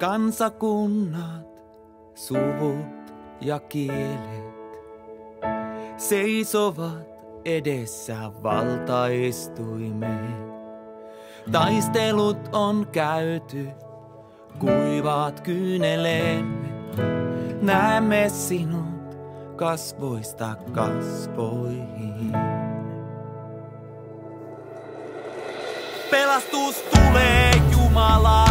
kansakunnat, suvut ja kielet seisovat edessä valtaistuimeen. Taistelut on käyty, kuivaat kyyneleemme, näemme sinut kasvoista kasvoihin. Pelastus tulee Jumalaa.